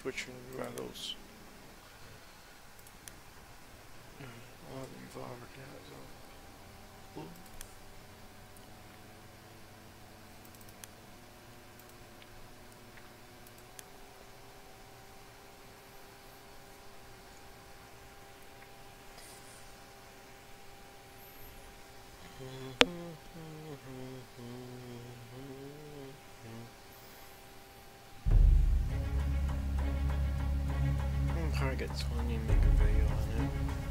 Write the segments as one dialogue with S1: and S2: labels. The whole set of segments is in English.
S1: switching rentals. Mm, I'll have revolver guys on. Get 20 and make a video on it.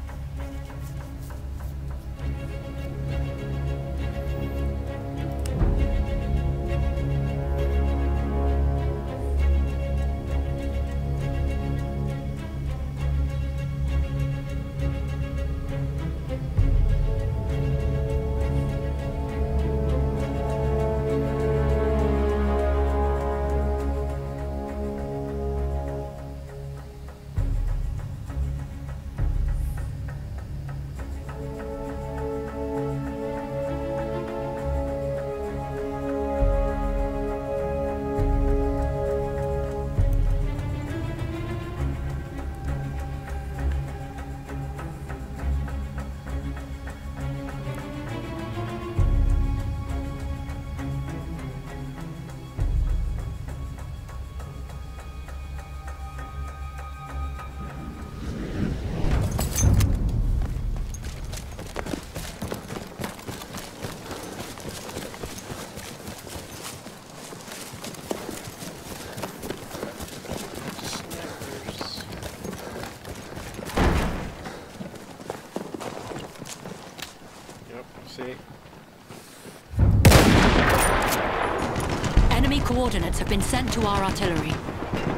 S2: Coordinates have been sent to our artillery.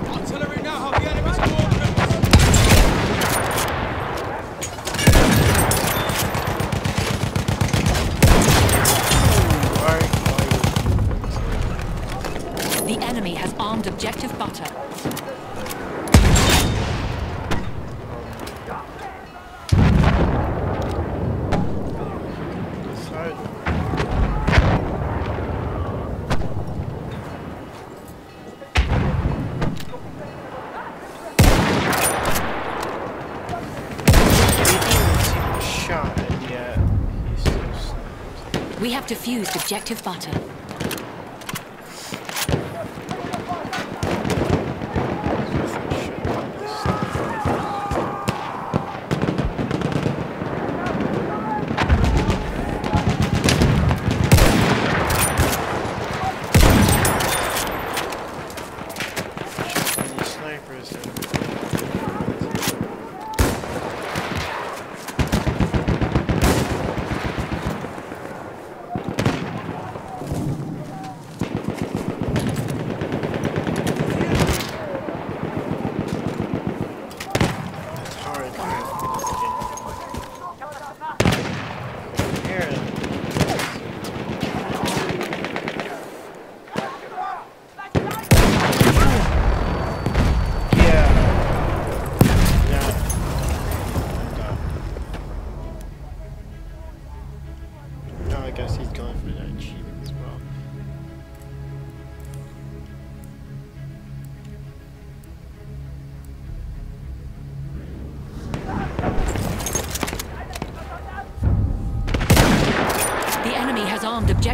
S3: Artillery now have the enemy's coordinates.
S2: The enemy has armed objective butter. We have defused objective butter.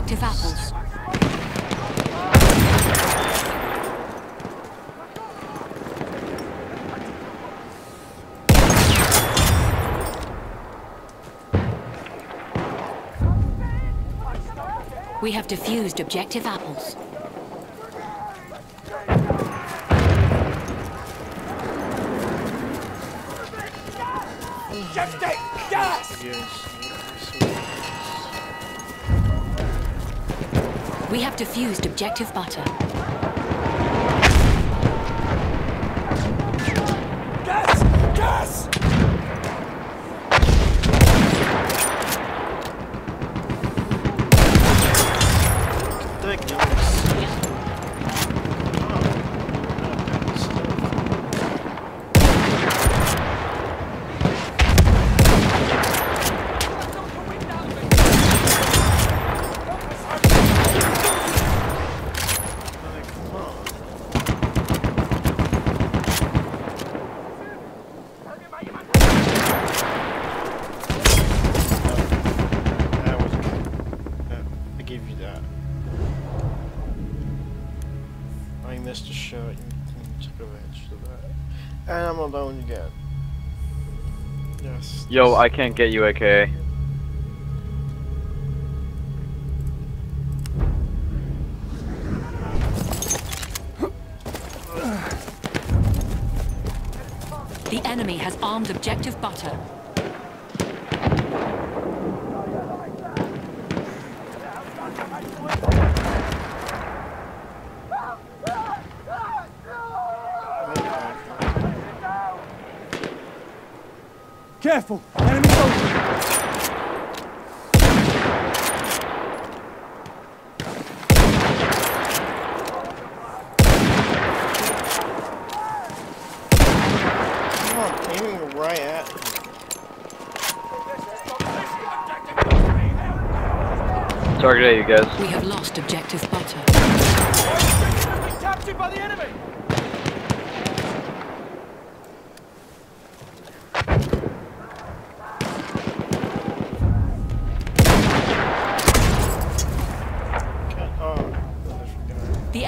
S2: Armed apples. We have defused objective apples.
S3: Gas!
S1: Yes.
S2: We have defused objective butter.
S1: Missed a shot and, and advantage of that. And I'm alone again. Yes.
S4: Yo, I can't get you, aka.
S2: The enemy has armed objective butter.
S3: Careful! Enemy soldier!
S1: Aiming right at me.
S4: Target A, you guys.
S2: We have lost objective butter.
S3: Captured by the enemy!
S1: Okay. Oh, I forgot.
S2: The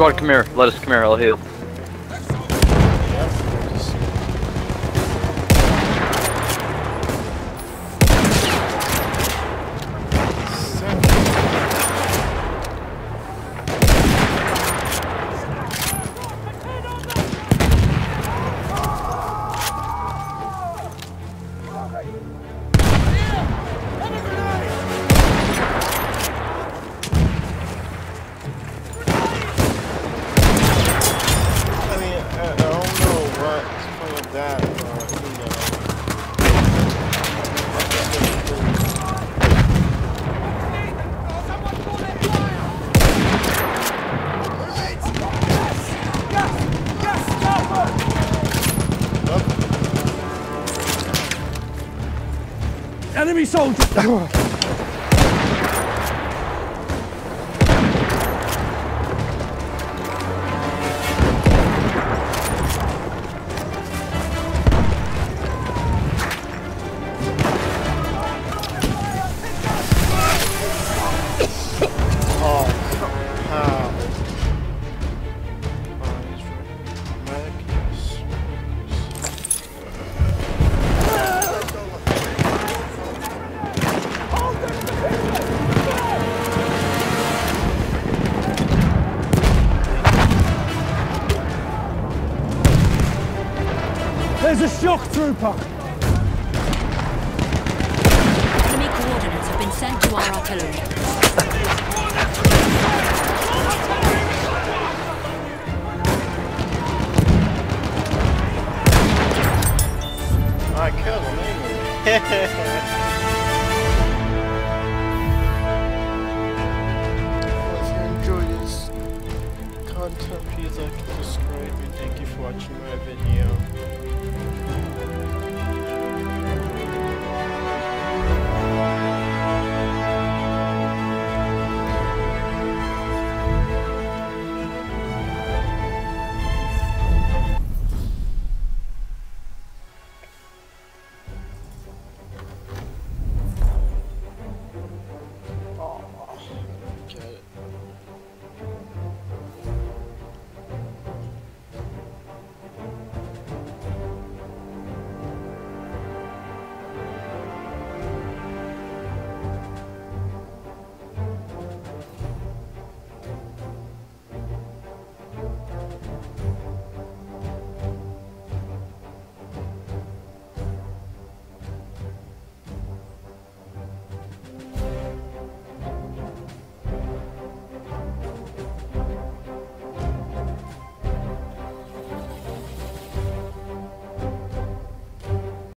S4: Squad, come here. Let us come here. I'll heal.
S3: Enemy soldier! There's a shock trooper!
S2: Enemy coordinates have been sent to our artillery.
S1: I killed him anyway.